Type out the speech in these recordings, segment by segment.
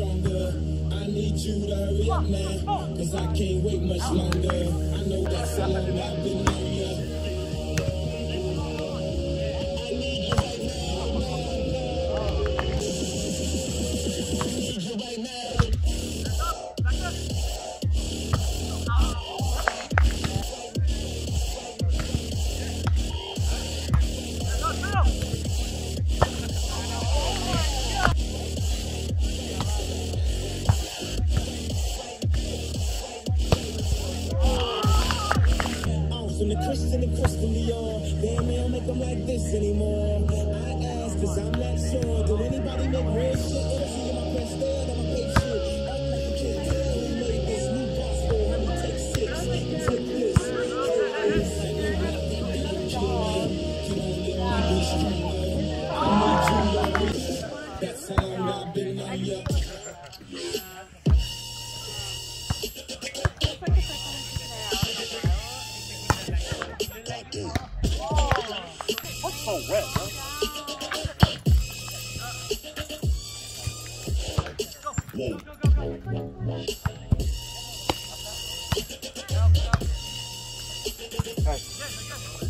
stronger. I need you to hurry up, man, cause I can't wait much longer. I know that's how long I've been waiting. The Christian and Christian Dior. Damn, they don't make them like this anymore. I ask, cause I'm not sure. Do anybody make real shit? Energy in my press there, on my page shit. Act like can't tell who made this new gospel. Let me take six take this. That's how long I've been on ya. Whoa. Hey.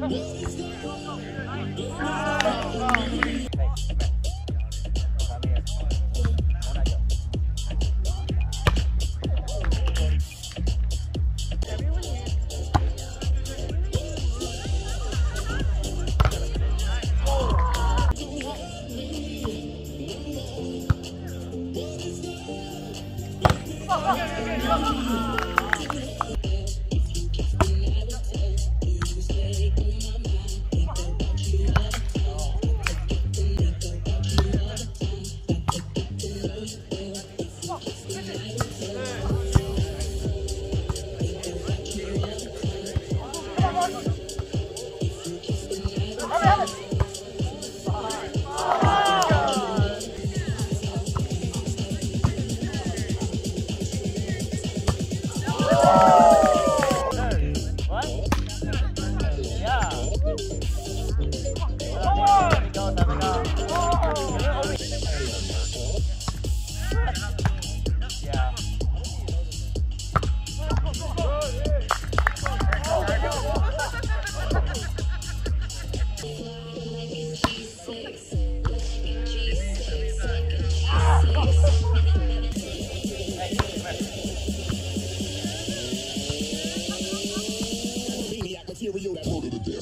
Let's. Come on, come on.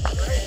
Great.